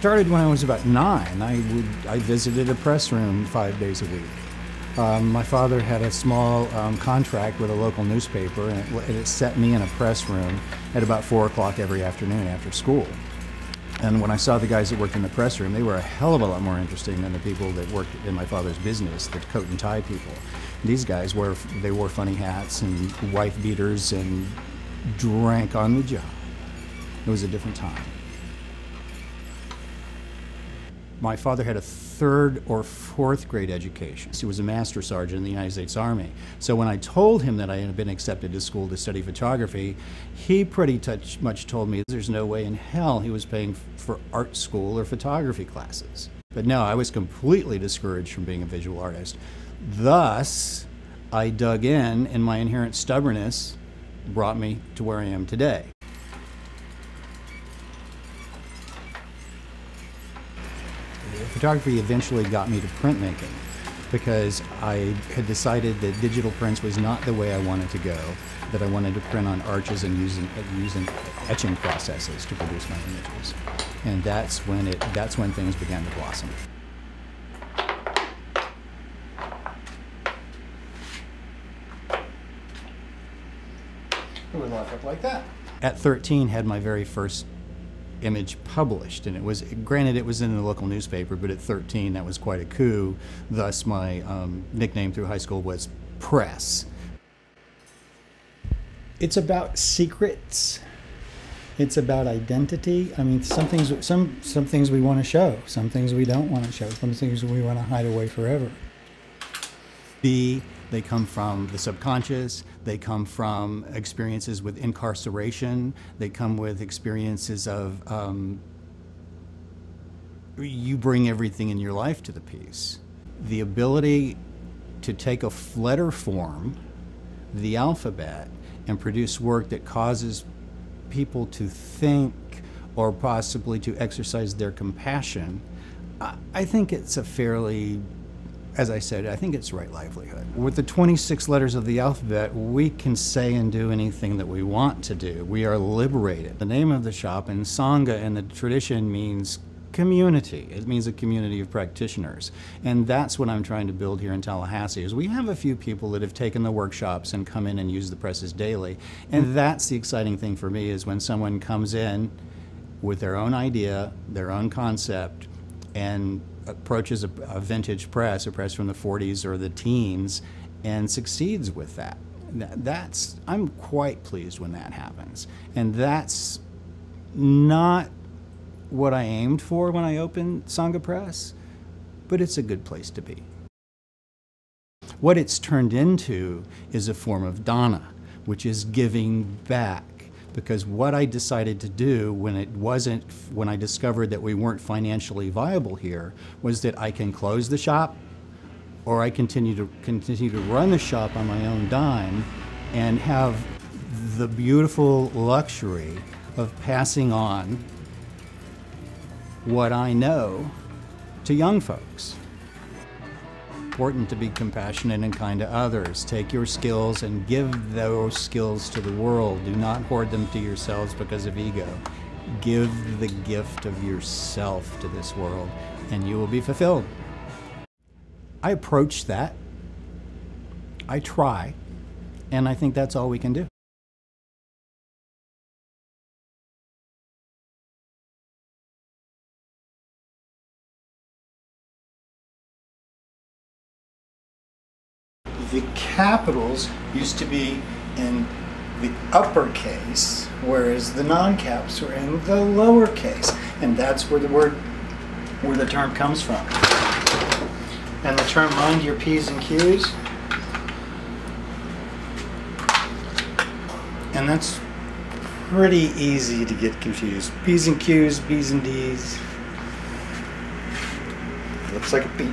started when I was about nine. I would I visited a press room five days a week. Um, my father had a small um, contract with a local newspaper, and it, it set me in a press room at about four o'clock every afternoon after school. And when I saw the guys that worked in the press room, they were a hell of a lot more interesting than the people that worked in my father's business, the coat and tie people. These guys wore they wore funny hats and wife beaters and drank on the job. It was a different time. My father had a third or fourth grade education. He was a master sergeant in the United States Army. So when I told him that I had been accepted to school to study photography, he pretty touch, much told me there's no way in hell he was paying for art school or photography classes. But no, I was completely discouraged from being a visual artist. Thus, I dug in, and my inherent stubbornness brought me to where I am today. Photography eventually got me to printmaking because I had decided that digital prints was not the way I wanted to go, that I wanted to print on arches and using, using etching processes to produce my images. And that's when, it, that's when things began to blossom. It would look like that. At 13, had my very first image published and it was granted it was in the local newspaper but at 13 that was quite a coup. Thus my um, nickname through high school was press. It's about secrets. It's about identity. I mean some things some some things we want to show some things we don't want to show some things we want to hide away forever. B they come from the subconscious. They come from experiences with incarceration. They come with experiences of um, you bring everything in your life to the piece. The ability to take a letter form, the alphabet, and produce work that causes people to think or possibly to exercise their compassion, I think it's a fairly as I said, I think it's right livelihood. With the 26 letters of the alphabet, we can say and do anything that we want to do. We are liberated. The name of the shop in Sangha and the tradition means community. It means a community of practitioners. And that's what I'm trying to build here in Tallahassee is we have a few people that have taken the workshops and come in and use the presses daily. And mm. that's the exciting thing for me is when someone comes in with their own idea, their own concept, and approaches a, a, vintage press, a press from the 40s or the teens, and succeeds with that. That's I'm quite pleased when that happens, and that's not what I aimed for when I opened Sangha Press, but it's a good place to be. What it's turned into is a form of dana, which is giving back because what I decided to do when it wasn't, when I discovered that we weren't financially viable here, was that I can close the shop or I continue to continue to run the shop on my own dime and have the beautiful luxury of passing on what I know to young folks important to be compassionate and kind to others. Take your skills and give those skills to the world. Do not hoard them to yourselves because of ego. Give the gift of yourself to this world, and you will be fulfilled. I approach that. I try, and I think that's all we can do. The capitals used to be in the uppercase, whereas the non-caps were in the lowercase, and that's where the word, where the term comes from. And the term mind your P's and Q's, and that's pretty easy to get confused. P's and Q's, B's and D's. Looks like a P.